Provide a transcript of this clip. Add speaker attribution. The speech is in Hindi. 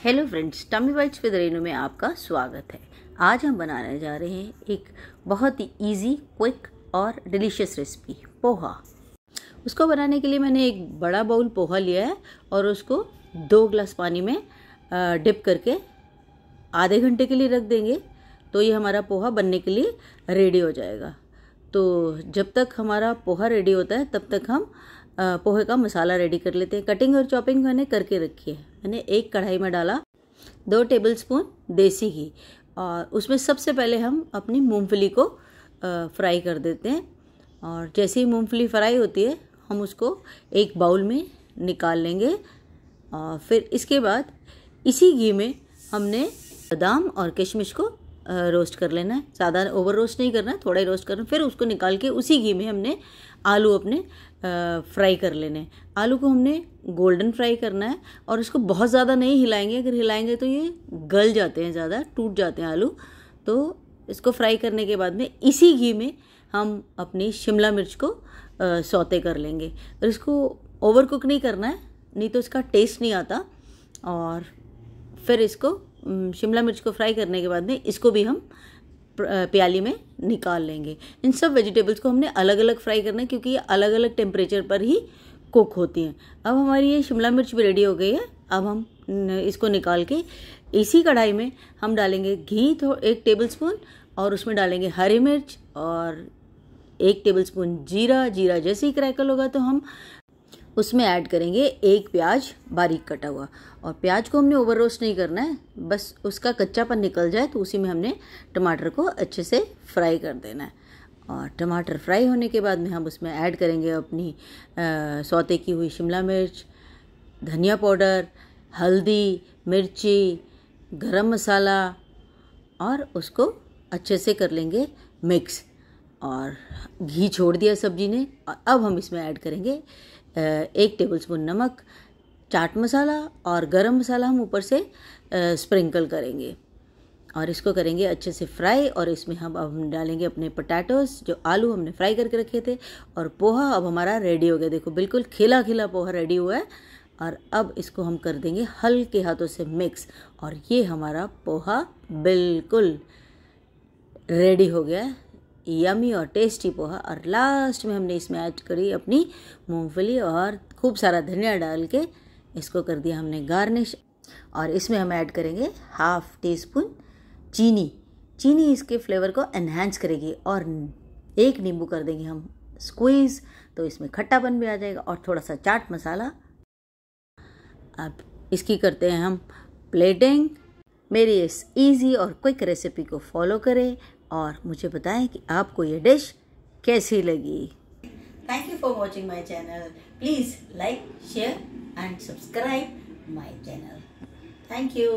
Speaker 1: Hello friends tummy bites with Renu में आपका स्वागत है। आज हम बनाने जा रहे हैं एक बहुत ही इजी क्विक और डिलीशियस रेसिपी पोहा। उसको बनाने के लिए मैंने एक बड़ा बाउल पोहा लिया है और उसको दो ग्लास पानी में डिप करके आधे घंटे के लिए रख देंगे तो ये हमारा पोहा बनने के लिए रेडी हो जाएगा। तो जब तक हमारा पोहा रेडी होता है, तब तक हम पोहे का मसाला रेडी कर लेते हैं। कटिंग और चॉपिंग मैंने करके रखी है। मैंने एक कढ़ाई में डाला दो टेबलस्पून देसी घी और उसमें सबसे पहले हम अपनी मूंगफली को फ्राई कर देते हैं और जैसे ही मूंगफली फ्राई होती है, हम उसको एक बाउल में निकाल लेंगे और फिर इसके बाद इसी घी में हमने बादाम और किशमिश को रोस्ट कर लेना है। ज़्यादा ओवर रोस्ट नहीं करना है थोड़ा ही रोस्ट करना फिर उसको निकाल के उसी घी में हमने आलू अपने फ्राई कर लेने। आलू को हमने गोल्डन फ्राई करना है और इसको बहुत ज़्यादा नहीं हिलाएँगे। अगर हिलाएँगे तो ये गल जाते हैं ज़्यादा, टूट जाते हैं आलू। तो इसको फ्राई करने के बाद में इसी घी में हम अपनी शिमला मिर्च को सौते कर लेंगे। और इसको ओवर कुक नहीं करना है, नहीं तो इसका टेस्ट नहीं आता। और फिर इसको शिमला मिर्च को फ्राई करने के बाद में इसको भी हम प्याली में निकाल लेंगे। इन सब वेजिटेबल्स को हमने अलग अलग फ्राई करना है क्योंकि ये अलग अलग टेम्परेचर पर ही कुक होती हैं। अब हमारी ये शिमला मिर्च भी रेडी हो गई है। अब हम इसको निकाल के इसी कढ़ाई में हम डालेंगे घी तो एक टेबल स्पून और उसमें डालेंगे हरी मिर्च और एक टेबल स्पून जीरा। जीरा जैसे ही क्रैकल होगा तो हम उसमें ऐड करेंगे एक प्याज बारीक कटा हुआ। और प्याज को हमने ओवर रोस्ट नहीं करना है, बस उसका कच्चापन निकल जाए तो उसी में हमने टमाटर को अच्छे से फ्राई कर देना है। और टमाटर फ्राई होने के बाद में हम उसमें ऐड करेंगे अपनी सौते की हुई शिमला मिर्च, धनिया पाउडर, हल्दी, मिर्ची, गरम मसाला और उसको अच्छे से कर लेंगे मिक्स। और घी छोड़ दिया सब्ज़ी ने। और अब हम इसमें ऐड करेंगे एक टेबलस्पून नमक, चाट मसाला और गरम मसाला हम ऊपर से स्प्रिंकल करेंगे। और इसको करेंगे अच्छे से फ्राई और इसमें हम अब हम डालेंगे अपने पोटैटोस जो आलू हमने फ्राई करके रखे थे। और पोहा अब हमारा रेडी हो गया। देखो, बिल्कुल खिला खिला पोहा रेडी हुआ है। और अब इसको हम कर देंगे हल्के हाथों से मिक्स और ये हमारा पोहा बिल्कुल रेडी हो गया है। यमी और टेस्टी पोहा। और लास्ट में हमने इसमें ऐड करी अपनी मूंगफली और खूब सारा धनिया डाल के इसको कर दिया हमने गार्निश और इसमें हम ऐड करेंगे हाफ़ टी स्पून चीनी। चीनी इसके फ्लेवर को एनहेंस करेगी और एक नींबू कर देंगे हम स्क्वीज़ तो इसमें खट्टापन भी आ जाएगा और थोड़ा सा चाट मसाला। अब इसकी करते हैं हम प्लेटिंग मेरी इस इजी और क्विक रेसिपी को फॉलो करें और मुझे बताएँ कि आपको ये डिश कैसी लगी। Thank you for watching my channel please like share and subscribe my channel thank you